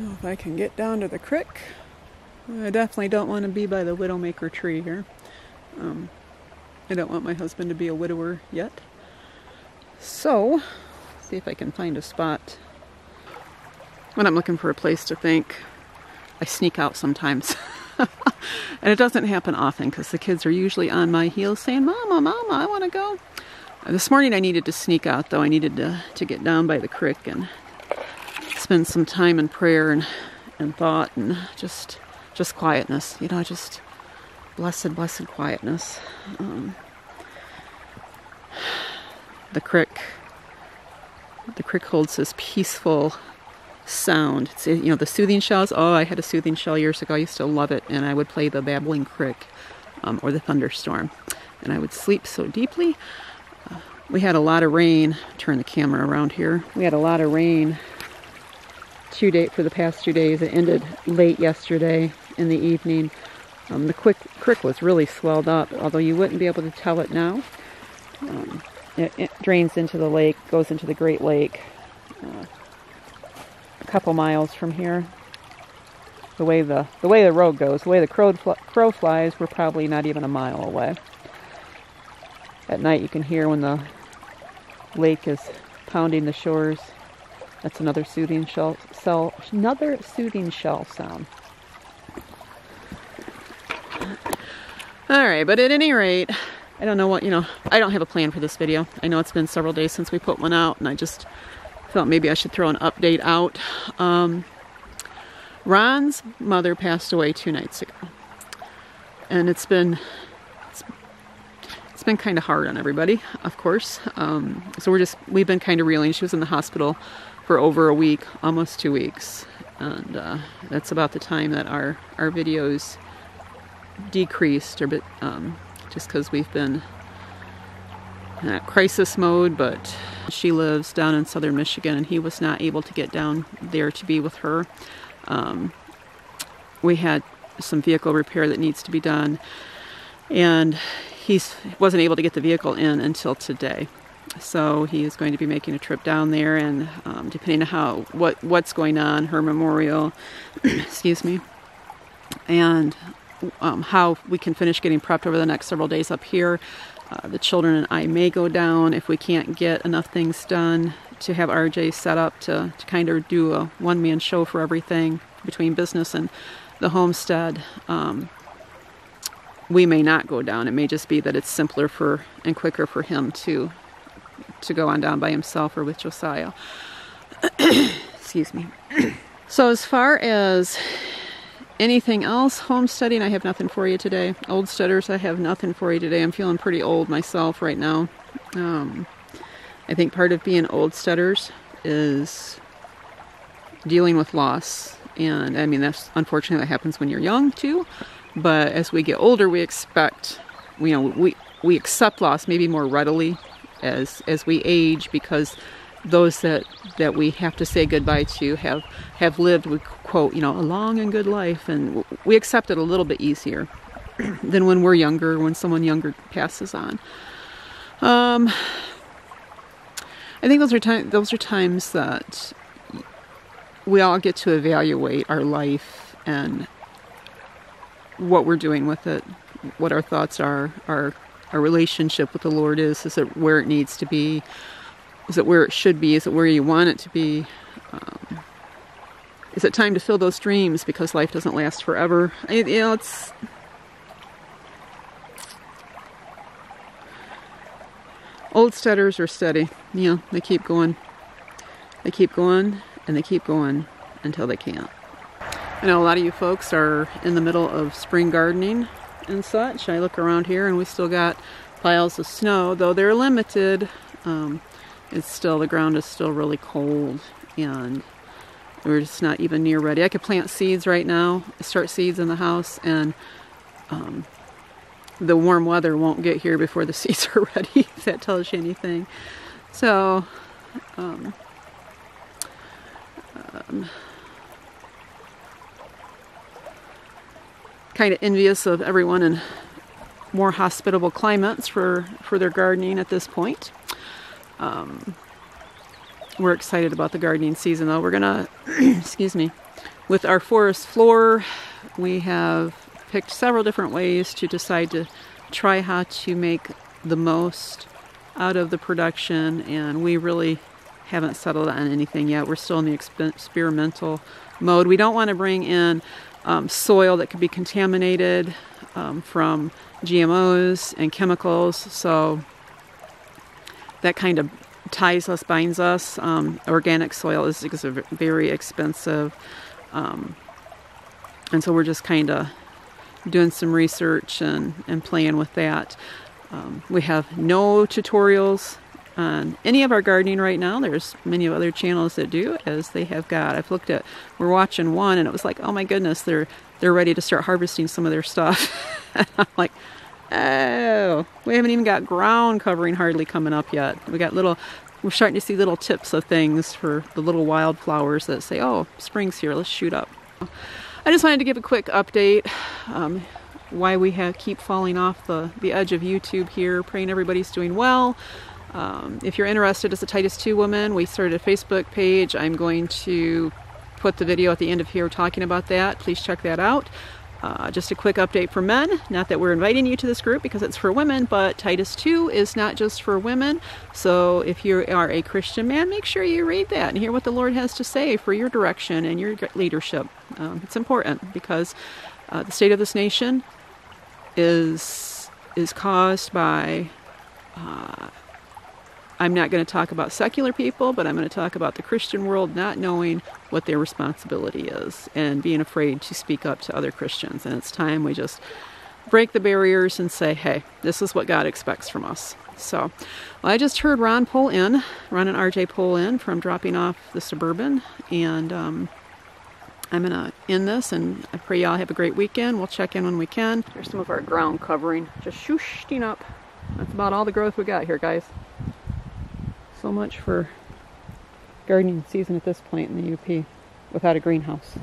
If I can get down to the creek, I definitely don't want to be by the widowmaker tree here. Um, I don't want my husband to be a widower yet. So, see if I can find a spot. When I'm looking for a place to think, I sneak out sometimes. and it doesn't happen often because the kids are usually on my heels saying, Mama, Mama, I want to go. This morning I needed to sneak out though. I needed to, to get down by the creek and spend some time in prayer and, and thought and just just quietness. You know, just blessed, blessed quietness. Um, the creek, the creek holds this peaceful sound. It's, you know, the soothing shells. Oh, I had a soothing shell years ago. I used to love it, and I would play the babbling creek um, or the thunderstorm, and I would sleep so deeply. Uh, we had a lot of rain. Turn the camera around here. We had a lot of rain. Two day for the past two days. It ended late yesterday in the evening. Um, the quick, creek was really swelled up, although you wouldn't be able to tell it now. Um, it, it, drains into the lake, goes into the Great Lake. Uh, a couple miles from here. The way the the way the road goes, the way the crow fl crow flies, we're probably not even a mile away. At night, you can hear when the lake is pounding the shores. That's another soothing shell, cell, another soothing shell sound. All right, but at any rate, I don't know what, you know, I don't have a plan for this video. I know it's been several days since we put one out, and I just thought maybe I should throw an update out. Um, Ron's mother passed away two nights ago, and it's been it's, it's been kind of hard on everybody, of course. Um, so we're just we've been kind of reeling. She was in the hospital for over a week, almost two weeks, and uh, that's about the time that our our videos decreased, or bit um, just because we've been at crisis mode, but she lives down in southern Michigan and he was not able to get down there to be with her. Um, we had some vehicle repair that needs to be done, and he wasn't able to get the vehicle in until today. So he is going to be making a trip down there, and um, depending on how what what's going on, her memorial, excuse me, and um, how we can finish getting prepped over the next several days up here. Uh, the children and I may go down if we can't get enough things done to have RJ set up to, to kind of do a one man show for everything between business and the homestead. Um, we may not go down. It may just be that it's simpler for and quicker for him to to go on down by himself or with Josiah. Excuse me. so as far as anything else homesteading, I have nothing for you today. Oldsteaders, I have nothing for you today. I'm feeling pretty old myself right now. Um, I think part of being oldsteaders is dealing with loss. And I mean, that's unfortunately that happens when you're young too. But as we get older, we expect, you know, we, we accept loss maybe more readily as, as we age because those that that we have to say goodbye to have have lived we quote you know a long and good life and we accept it a little bit easier than when we're younger when someone younger passes on. Um, I think those are time those are times that we all get to evaluate our life and what we're doing with it what our thoughts are our our relationship with the Lord is is it where it needs to be is it where it should be? Is it where you want it to be? Um, is it time to fill those dreams because life doesn't last forever? you know, it's. Oldsteaders are steady. You know, they keep going. They keep going and they keep going until they can't. I know a lot of you folks are in the middle of spring gardening and such. I look around here and we still got piles of snow, though they're limited. Um, it's still the ground is still really cold and we're just not even near ready. I could plant seeds right now, start seeds in the house, and um, the warm weather won't get here before the seeds are ready, if that tells you anything. So, um, um, kind of envious of everyone in more hospitable climates for, for their gardening at this point. Um, we're excited about the gardening season though. We're gonna, excuse me, with our forest floor, we have picked several different ways to decide to try how to make the most out of the production, and we really haven't settled on anything yet. We're still in the experimental mode. We don't want to bring in um, soil that could be contaminated um, from GMOs and chemicals, so that kind of ties us, binds us. Um, organic soil is, very expensive, um, and so we're just kind of doing some research and, and playing with that. Um, we have no tutorials on any of our gardening right now. There's many other channels that do, as they have got. I've looked at, we're watching one, and it was like, oh my goodness, they're they're ready to start harvesting some of their stuff. I'm like, oh, we haven't even got ground covering hardly coming up yet. We got little, we're starting to see little tips of things for the little wildflowers that say, oh, spring's here, let's shoot up. I just wanted to give a quick update. Um, why we have keep falling off the, the edge of YouTube here. Praying everybody's doing well. Um, if you're interested as a Titus 2 woman, we started a Facebook page. I'm going to put the video at the end of here talking about that. Please check that out. Uh, just a quick update for men. Not that we're inviting you to this group because it's for women, but Titus 2 is not just for women. So if you are a Christian man, make sure you read that and hear what the Lord has to say for your direction and your leadership. Um, it's important because uh, the state of this nation is is caused by uh, I'm not going to talk about secular people, but I'm going to talk about the Christian world not knowing what their responsibility is and being afraid to speak up to other Christians. And it's time we just break the barriers and say, hey, this is what God expects from us. So well, I just heard Ron pull in, Ron and RJ pull in from dropping off the Suburban. And um, I'm going to end this and I pray y'all have a great weekend. We'll check in when we can. Here's some of our ground covering, just shooshing up. That's about all the growth we got here, guys. So much for gardening season at this point in the UP without a greenhouse.